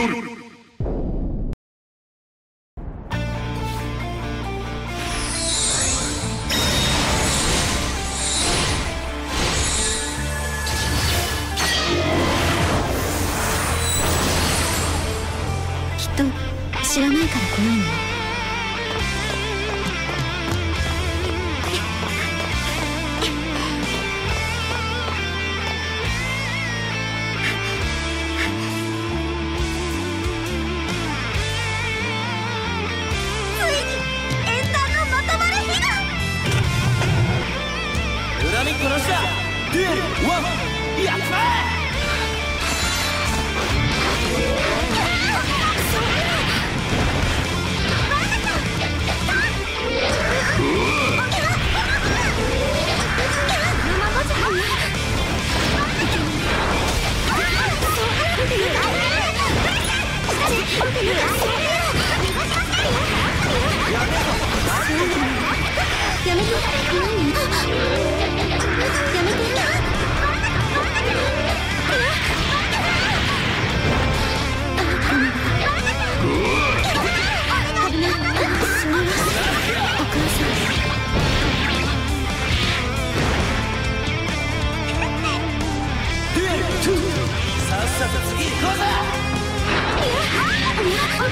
Nur.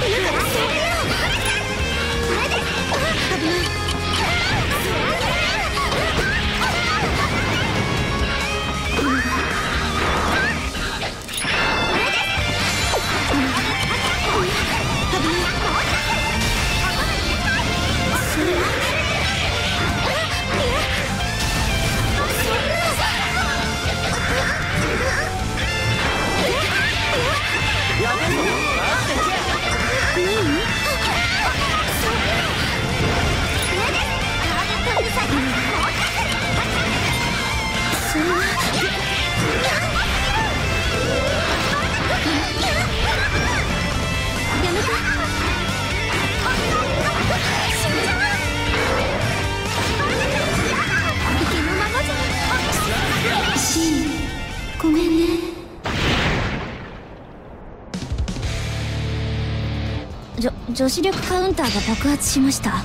Look at that! 女子力カウンターが爆発しました。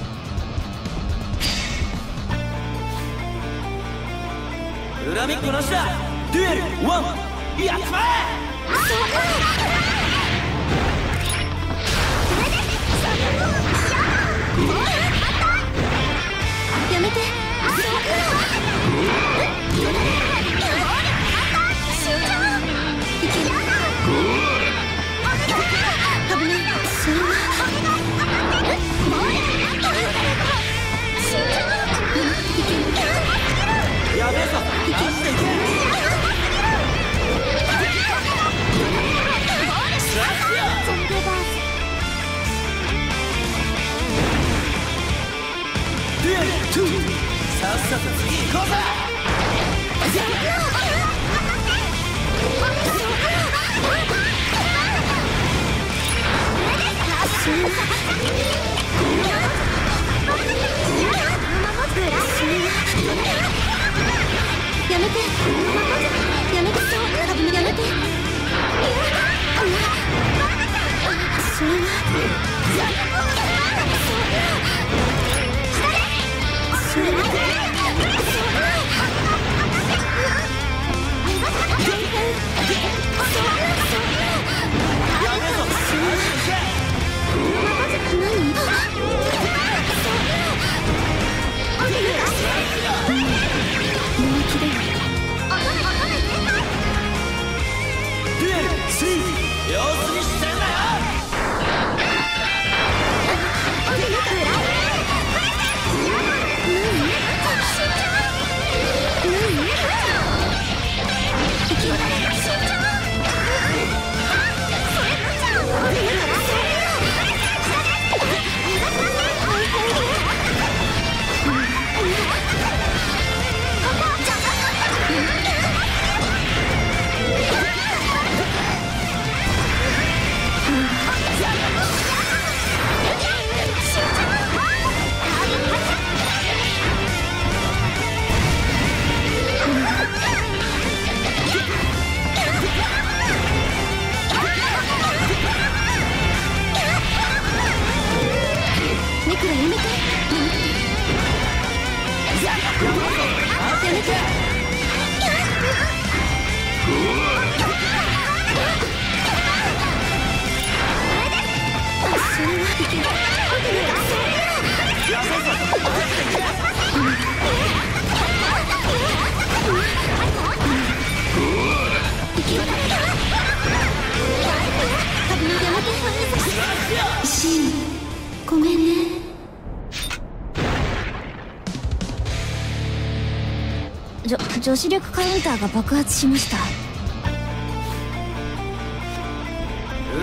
女子力カウンターが爆発しました。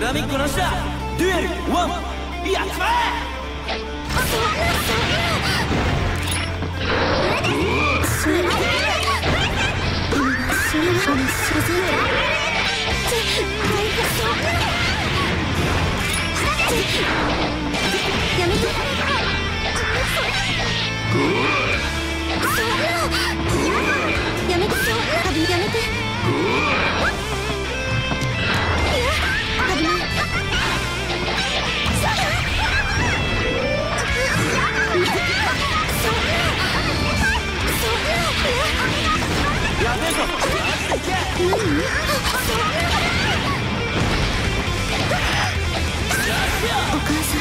恨みっこなしだデュエル。ワン。やっちまそれそれは所詮やめてやめて。危ないえやべえぞお母さん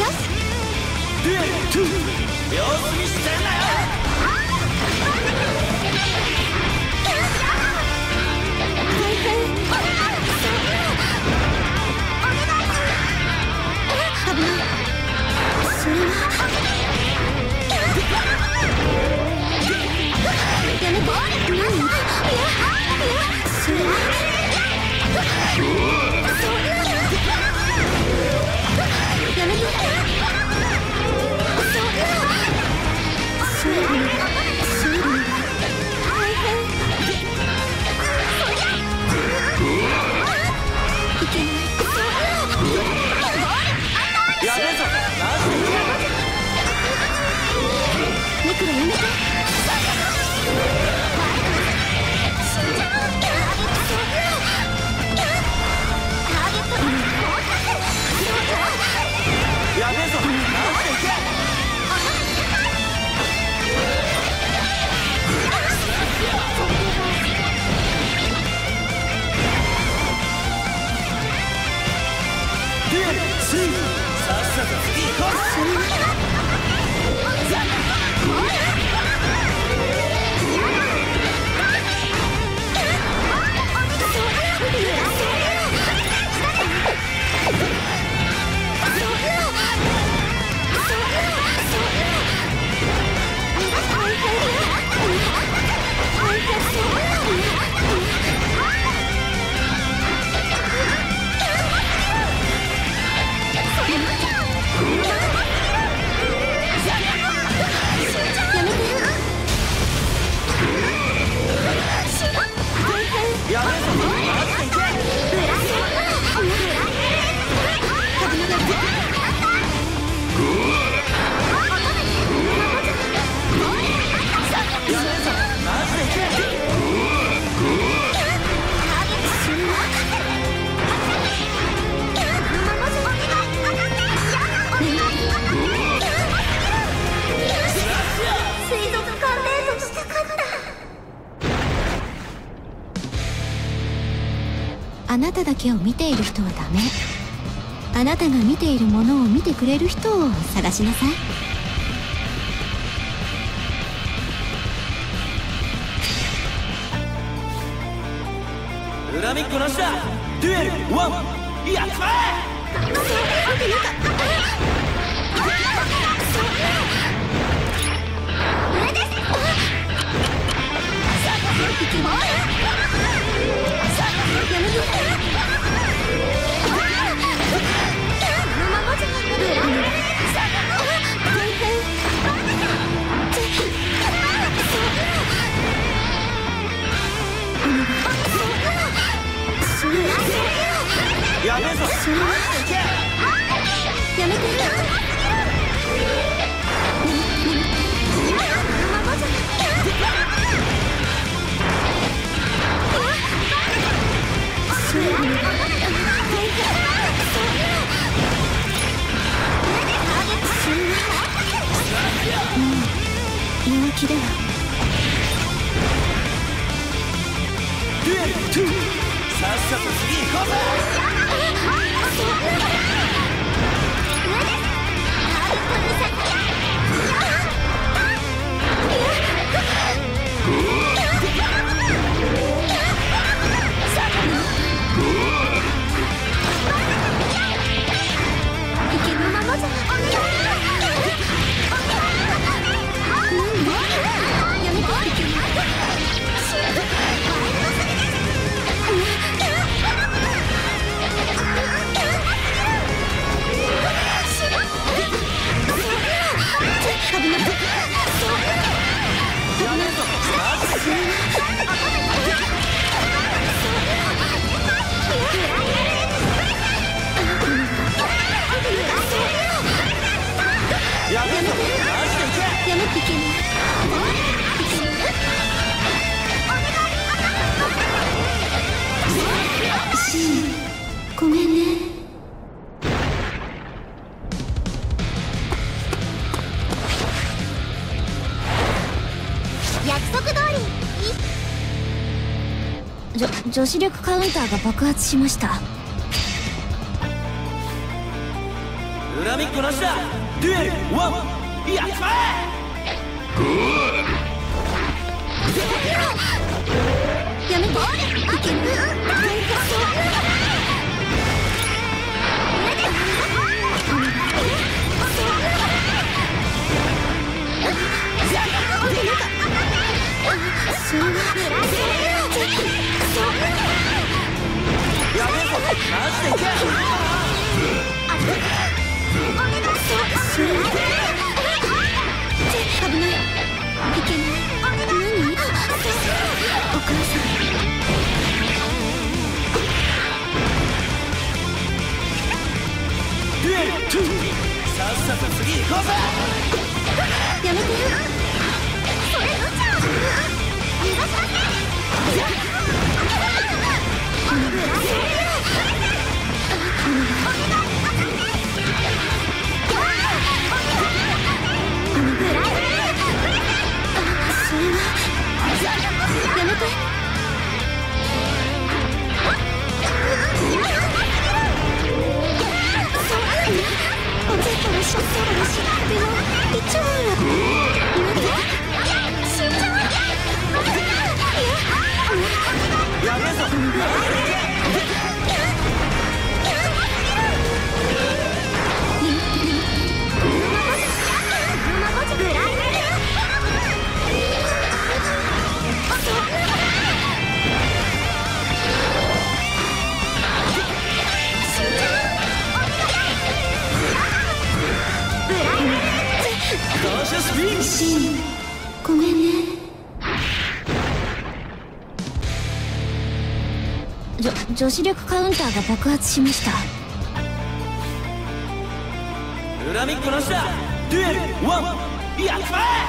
よしデュエル2様子見してんなよやめて。けを見ている人はダメ。あなたが見ているものを見てくれる人を探しなさい。恨みっこなしだ。デュエルワン。やっやべえぞじょ女子力カウンターが爆発しました。恨みっこなしだ。デュエル1やっちまやめてやめろマジで行け危ないいけない何お母さっさと次行こうぜやめてそ一応子力カウンターが爆発しました。恨みっこなしだ。デュエル1やっちまえ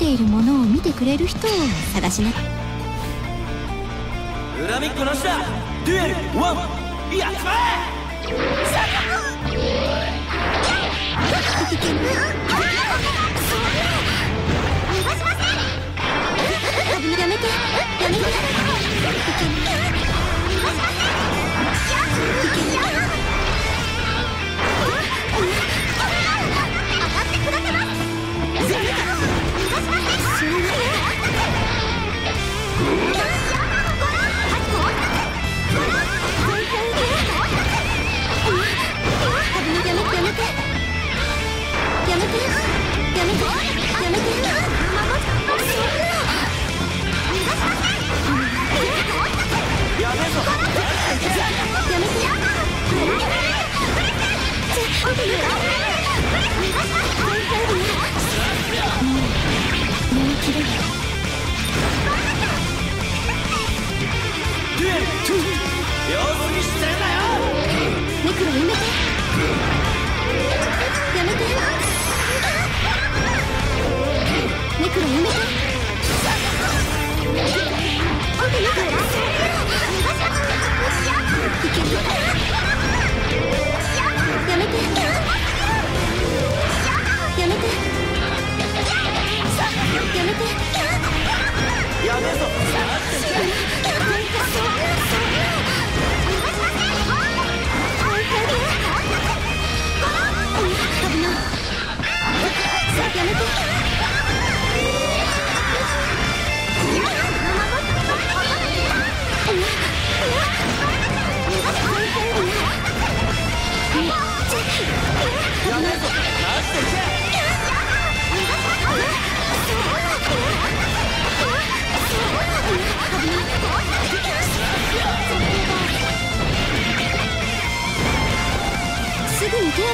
ているものを見てくれる人を探しな。恨みっこなしだ。デュエルワン。やっちまえ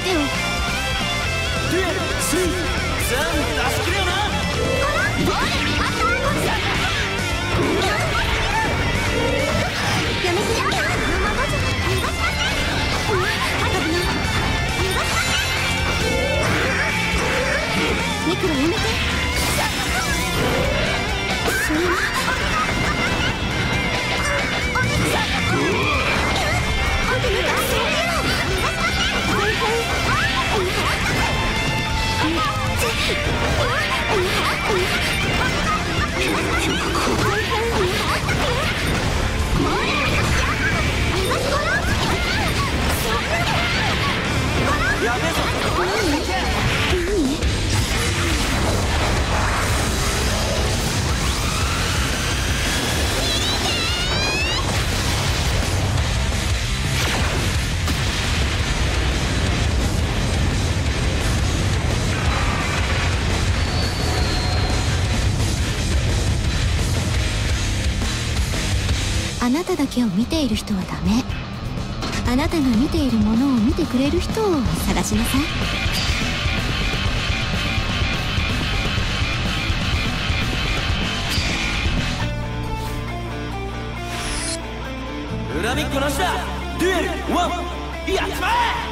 two, three, あなただけを見ている人はダメ。あなたが見ているものを見てくれる人を探しなさい。恨みっこなしだ。デュエルやっちまえ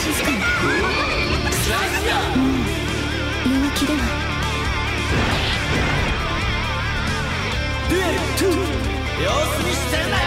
静かに。せない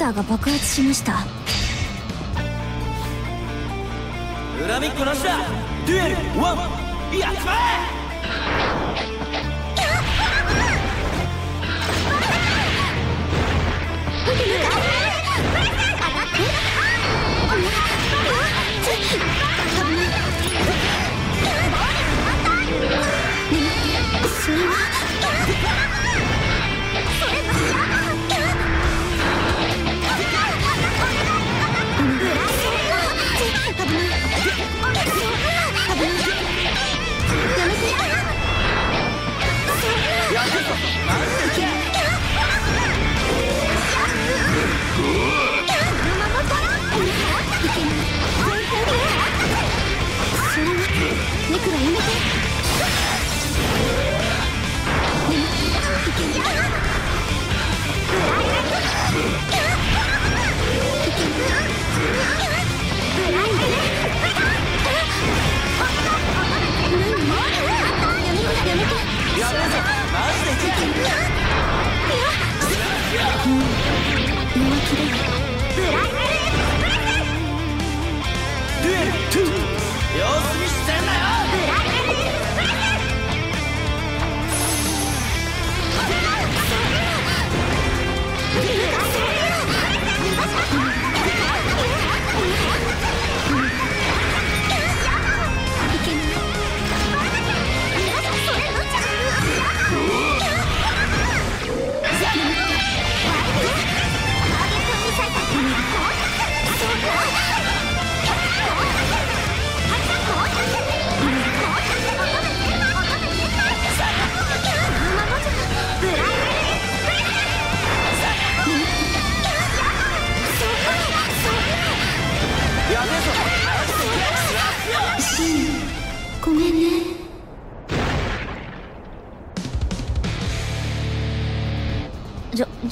ーターが爆発しました。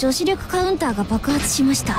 女子力カウンターが爆発しました。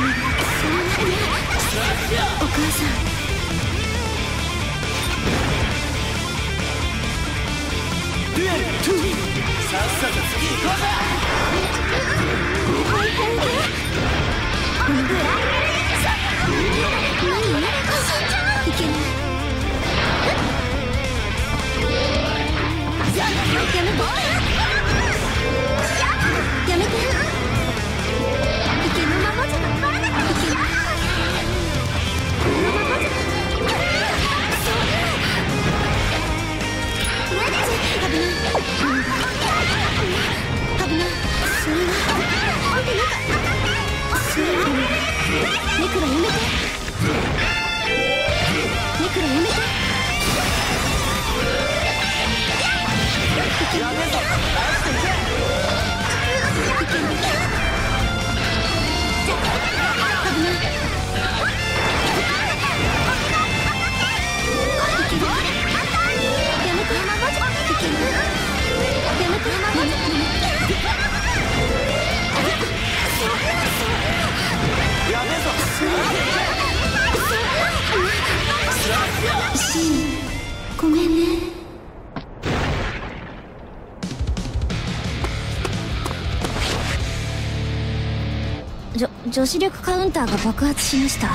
お母さん。デュエル2さっさと次行こうぜいけないネクロやめて。ネクロやめてやべえぞ出していけ危ないやめてやめてやべごめんね。女女子力カウンターが爆発しました。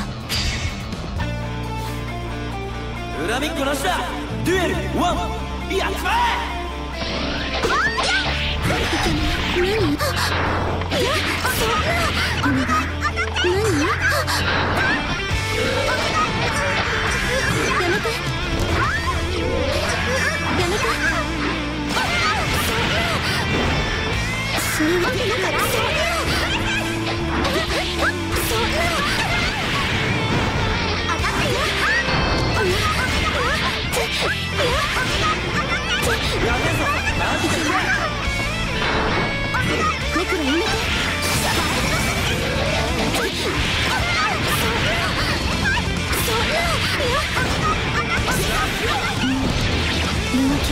恨みっこなしだ。デュエル1やっちま何？いやそんなやめぞマジで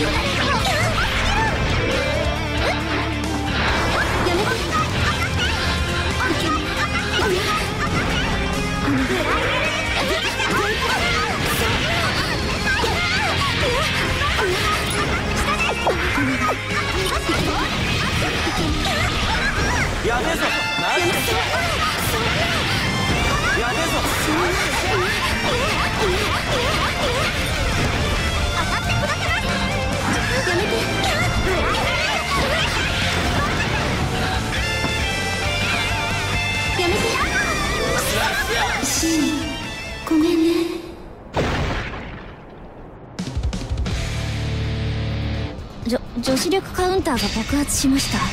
いけしました。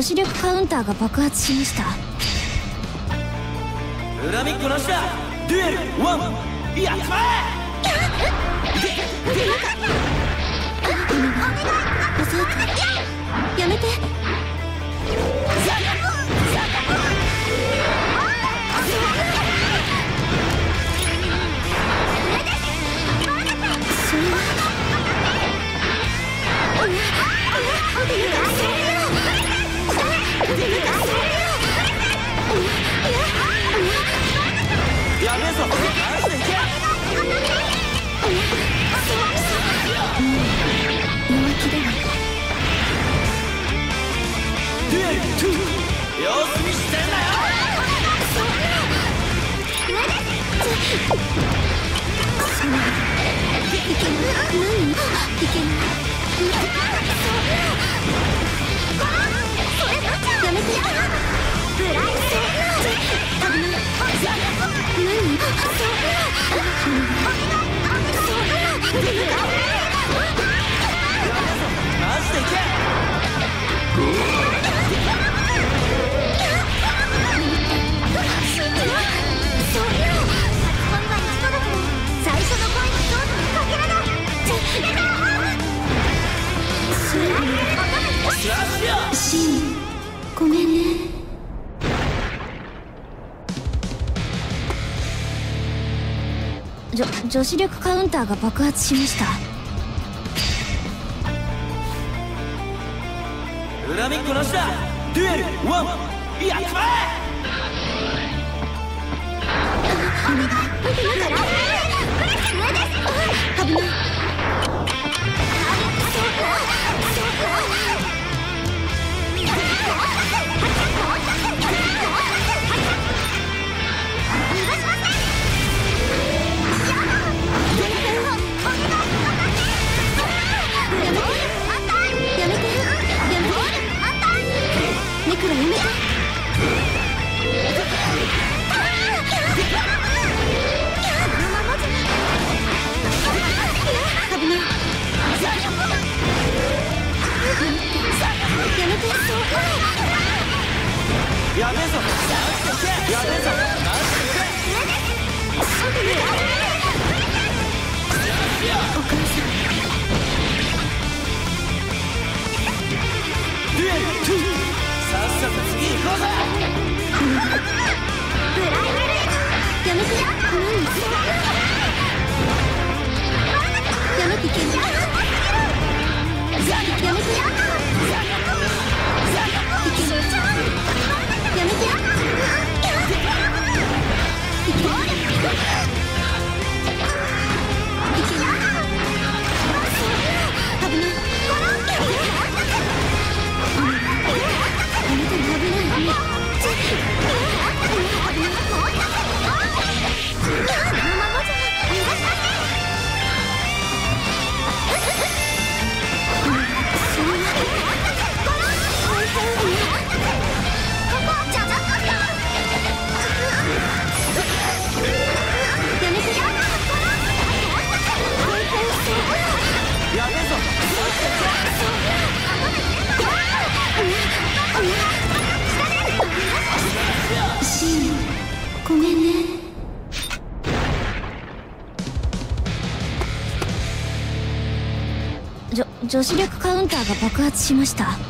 女子力カウンターが爆発しました。恨みっこなしだデュエル1やっちまブマジでいけ！シンごめんね。女女子力カウンターが爆発しました。恨みっこなしだ。デュエル1やっちまえ危ないネクラやめて。危ないやめて。やめぞマジでいけや行こうぜやめて何してやめてやめてやめてが爆発しました。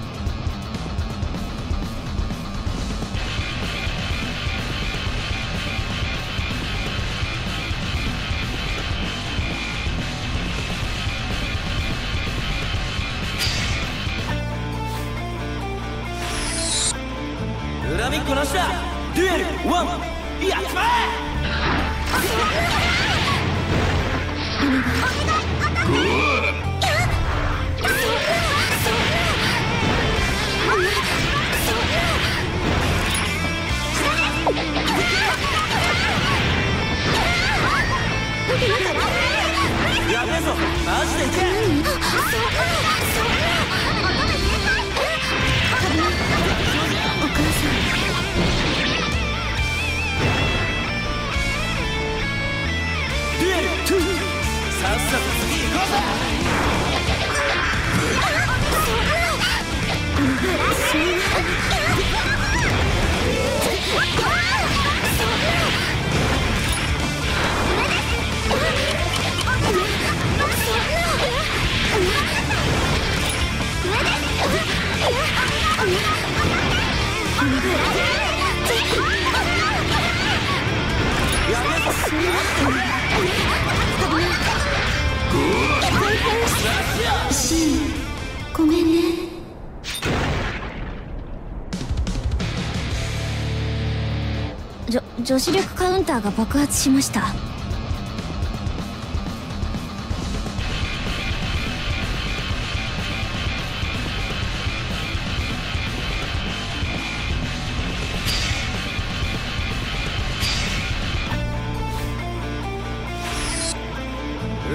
ーが爆発しました。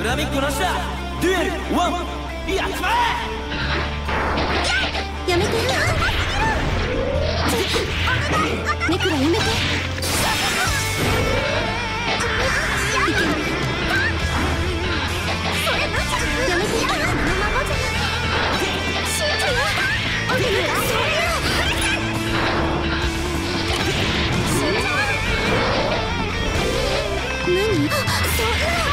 恨みっこなしだ。デュエルワン。やっちまえ。やめてネクラやめて何そんな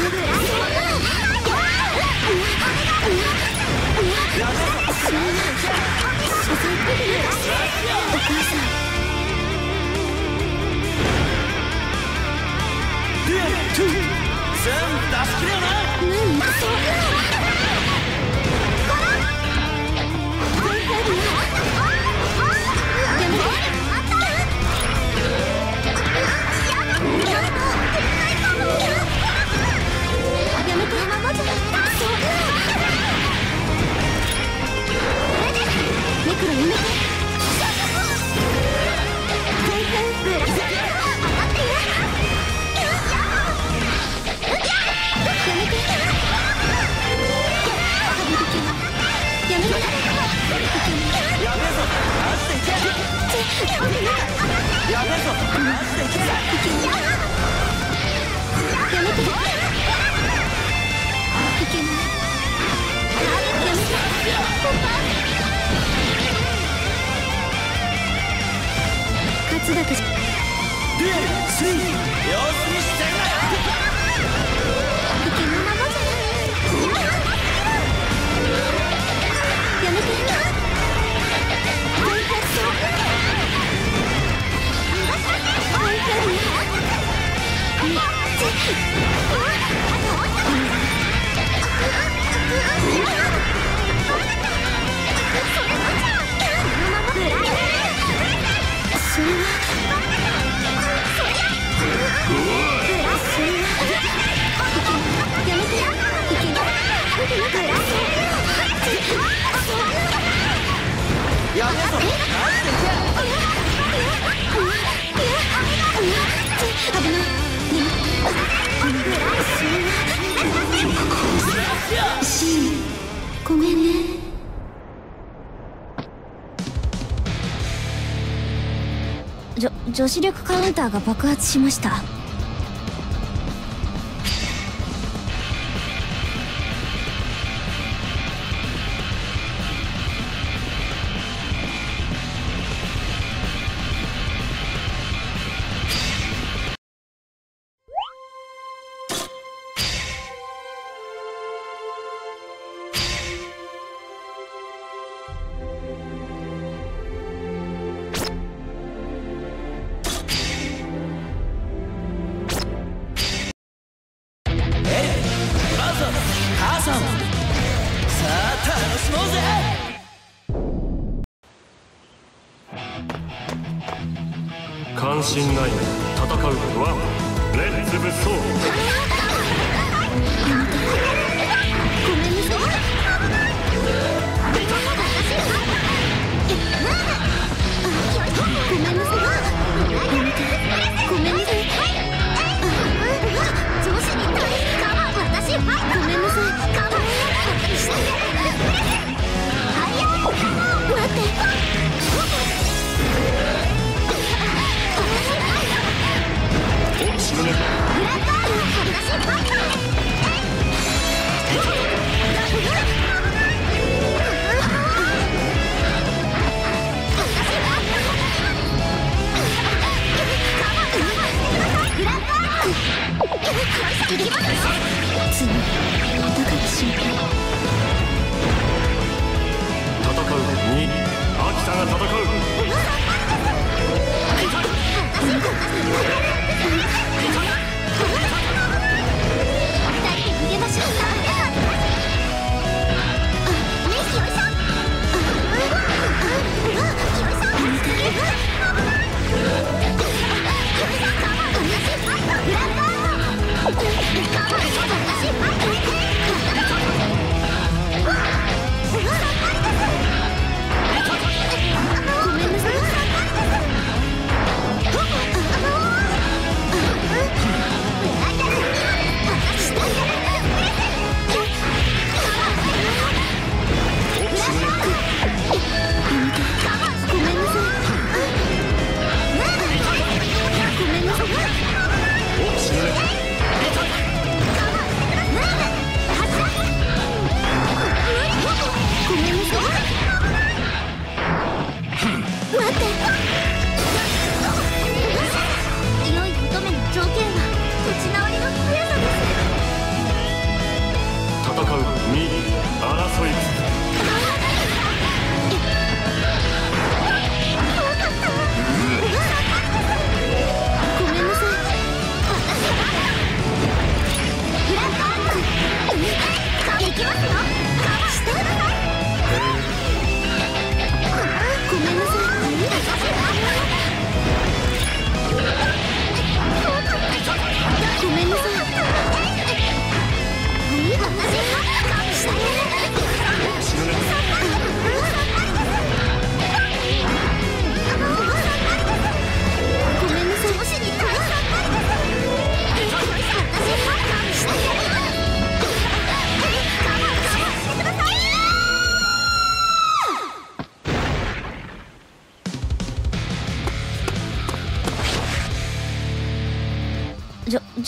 全部出し切れよなネクラやめてごめんね。女女子力カウンターが爆発しました。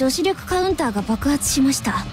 女子力カウンターが爆発しました。